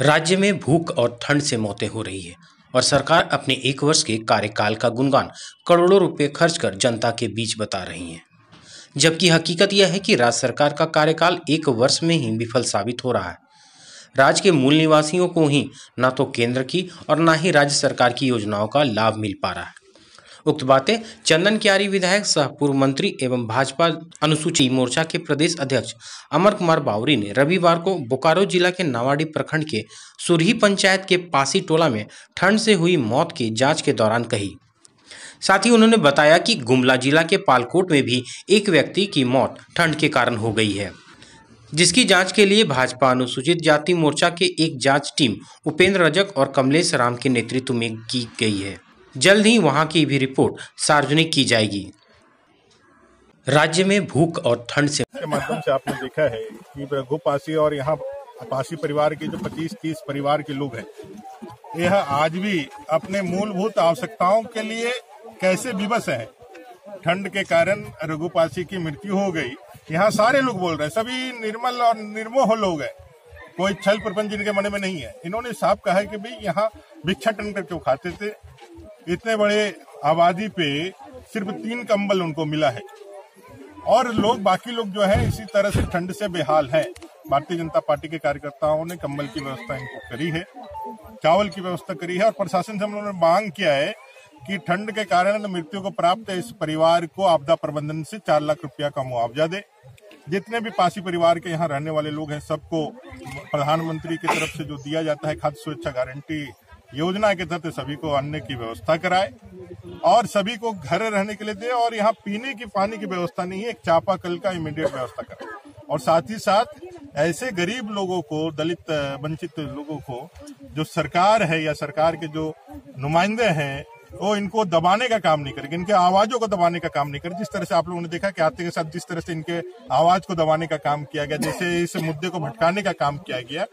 राज्य में भूख और ठंड से मौतें हो रही है और सरकार अपने एक वर्ष के कार्यकाल का गुणगान करोड़ों रुपए खर्च कर जनता के बीच बता रही है। जबकि हकीकत यह है कि राज्य सरकार का कार्यकाल एक वर्ष में ही विफल साबित हो रहा है। राज्य के मूल निवासियों को ही ना तो केंद्र की और ना ही राज्य सरकार की योजनाओं का लाभ मिल पा रहा है। उक्त बातें चंदन क्यारी विधायक सह पूर्व मंत्री एवं भाजपा अनुसूचित मोर्चा के प्रदेश अध्यक्ष अमर कुमार बावरी ने रविवार को बोकारो जिला के नावाडी प्रखंड के सुरही पंचायत के पासी टोला में ठंड से हुई मौत की जाँच के दौरान कही। साथ ही उन्होंने बताया कि गुमला जिला के पालकोट में भी एक व्यक्ति की मौत ठंड के कारण हो गई है। जिसकी जाँच के लिए भाजपा अनुसूचित जाति मोर्चा के एक जाँच टीम उपेंद्र रजक और कमलेश राम के नेतृत्व में की गई है। जल्द ही वहाँ की भी रिपोर्ट सार्वजनिक की जाएगी। राज्य में भूख और ठंड से माध्यम से आपने देखा है कि रघु पासी और यहाँ पासी परिवार के जो 25-30 परिवार के लोग हैं, यह आज भी अपने मूलभूत आवश्यकताओं के लिए कैसे विवश है? ठंड के कारण रघुपासी की मृत्यु हो गई। यहाँ सारे लोग बोल रहे हैं, सभी निर्मल और निर्मोह लोग हैं। कोई छल प्रपंच जिनके मन में नहीं है। इन्होंने साफ़ कहा है कि भाई यहाँ भिक्षा टन करके वो खाते थे। इतने बड़े आबादी पे सिर्फ़ तीन कंबल उनको मिला है। और लोग, बाकी लोग जो है, इसी तरह से ठंड से बेहाल है। भारतीय जनता पार्टी के कार्यकर्ताओं ने कंबल की व्यवस्था इनको करी है, चावल की व्यवस्था करी है, और प्रशासन से हम लोगों ने मांग किया है कि ठंड के कारण मृत्यु को प्राप्त इस परिवार को आपदा प्रबंधन से चार लाख रुपया का मुआवजा दे। जितने भी पासी परिवार के यहाँ रहने वाले लोग हैं, सबको प्रधानमंत्री की तरफ़ से जो दिया जाता है खाद्य सुरक्षा गारंटी योजना के तहत सभी को अन्न की व्यवस्था कराए और सभी को घर रहने के लिए दे और यहाँ पीने की, पानी की व्यवस्था नहीं है, एक चापा कल का इमीडिएट व्यवस्था कराए और साथ ही साथ ऐसे गरीब लोगों को, दलित वंचित लोगों को जो सरकार है या सरकार के जो नुमाइंदे हैं, वो इनको दबाने का काम नहीं करेंगे इनके आवाजों को दबाने का काम नहीं करे। जिस तरह से आप लोगों ने देखा कि आते के साथ जिस तरह से इनके आवाज़ को दबाने का काम किया गया, जैसे इस मुद्दे को भटकाने का काम किया गया।